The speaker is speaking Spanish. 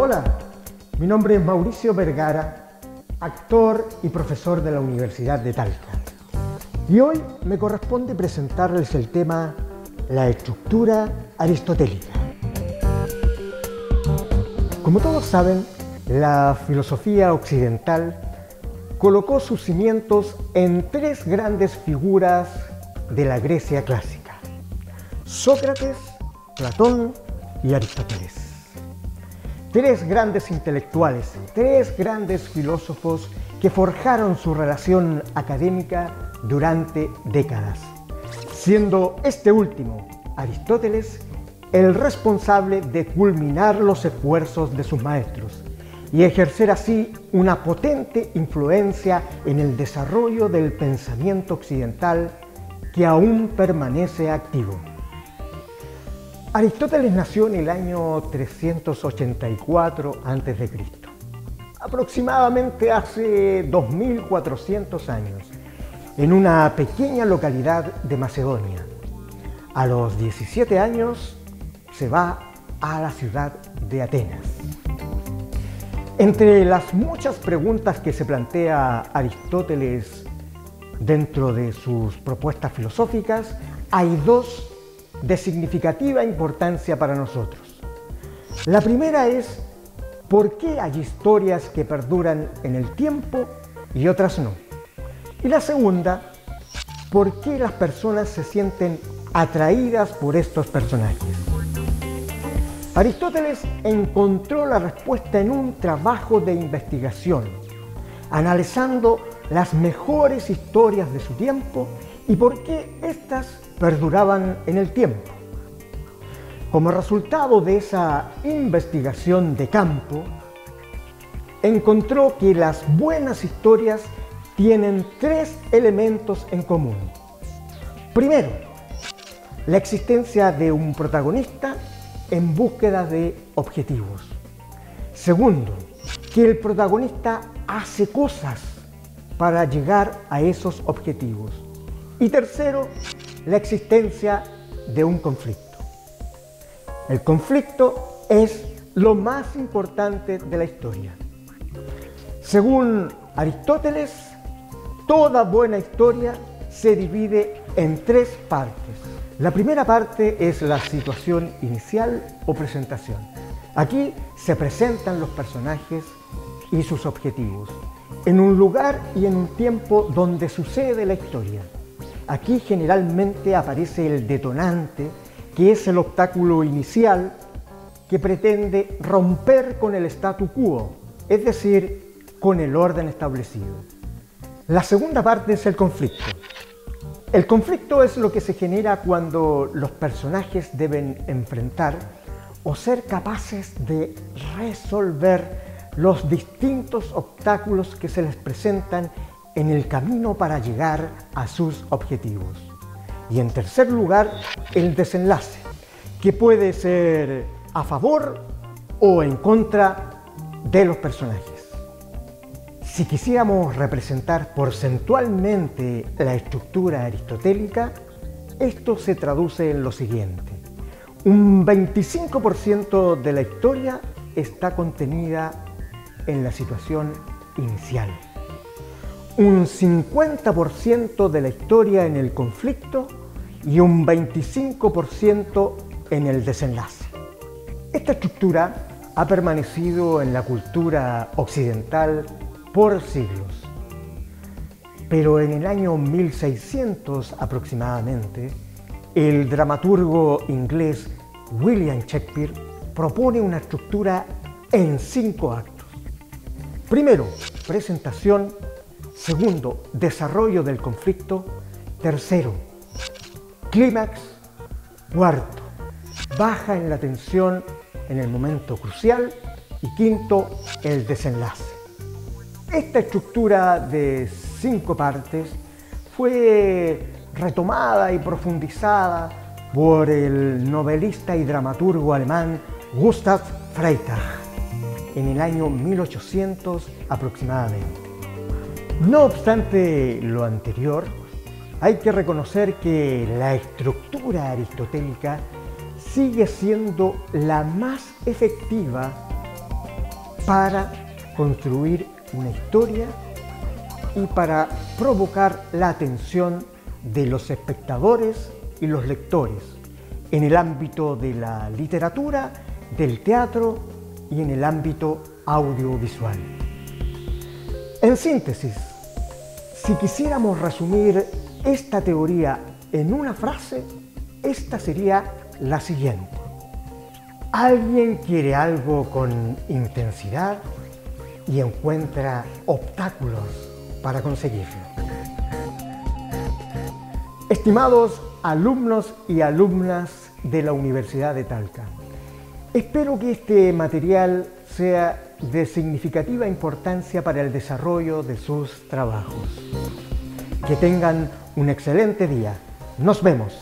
Hola, mi nombre es Mauricio Vergara, actor y profesor de la Universidad de Talca. Y hoy me corresponde presentarles el tema La estructura aristotélica. Como todos saben, la filosofía occidental colocó sus cimientos en tres grandes figuras de la Grecia clásica, Sócrates, Platón y Aristóteles. Tres grandes intelectuales, tres grandes filósofos que forjaron su relación académica durante décadas, siendo este último, Aristóteles, el responsable de culminar los esfuerzos de sus maestros y ejercer así una potente influencia en el desarrollo del pensamiento occidental que aún permanece activo. Aristóteles nació en el año 384 a.C., aproximadamente hace 2400 años, en una pequeña localidad de Macedonia. A los 17 años se va a la ciudad de Atenas. Entre las muchas preguntas que se plantea Aristóteles dentro de sus propuestas filosóficas, hay dos de significativa importancia para nosotros. La primera es, ¿por qué hay historias que perduran en el tiempo y otras no? Y la segunda, ¿por qué las personas se sienten atraídas por estos personajes? Aristóteles encontró la respuesta en un trabajo de investigación, analizando las mejores historias de su tiempo y por qué éstas perduraban en el tiempo. Como resultado de esa investigación de campo, encontró que las buenas historias tienen tres elementos en común. Primero, la existencia de un protagonista en búsqueda de objetivos. Segundo, que el protagonista hace cosas para llegar a esos objetivos. Y tercero, la existencia de un conflicto. El conflicto es lo más importante de la historia. Según Aristóteles, toda buena historia se divide en tres partes. La primera parte es la situación inicial o presentación. Aquí se presentan los personajes y sus objetivos, en un lugar y en un tiempo donde sucede la historia. Aquí generalmente aparece el detonante, que es el obstáculo inicial que pretende romper con el statu quo, es decir, con el orden establecido. La segunda parte es el conflicto. El conflicto es lo que se genera cuando los personajes deben enfrentar o ser capaces de resolver los distintos obstáculos que se les presentan en el camino para llegar a sus objetivos. Y en tercer lugar, el desenlace, que puede ser a favor o en contra de los personajes. Si quisiéramos representar porcentualmente la estructura aristotélica, esto se traduce en lo siguiente. Un 25% de la historia está contenida en la situación inicial. Un 50% de la historia en el conflicto y un 25% en el desenlace. Esta estructura ha permanecido en la cultura occidental por siglos. Pero en el año 1600 aproximadamente, el dramaturgo inglés William Shakespeare propone una estructura en cinco actos. Primero, presentación. Segundo, desarrollo del conflicto. Tercero, clímax. Cuarto, baja en la tensión en el momento crucial. Y quinto, el desenlace. Esta estructura de cinco partes fue retomada y profundizada por el novelista y dramaturgo alemán Gustav Freytag en el año 1800 aproximadamente. No obstante lo anterior, hay que reconocer que la estructura aristotélica sigue siendo la más efectiva para construir una historia y para provocar la atención de los espectadores y los lectores en el ámbito de la literatura, del teatro y en el ámbito audiovisual. En síntesis, si quisiéramos resumir esta teoría en una frase, esta sería la siguiente. Alguien quiere algo con intensidad y encuentra obstáculos para conseguirlo. Estimados alumnos y alumnas de la Universidad de Talca, espero que este material sea de significativa importancia para el desarrollo de sus trabajos. Que tengan un excelente día. Nos vemos.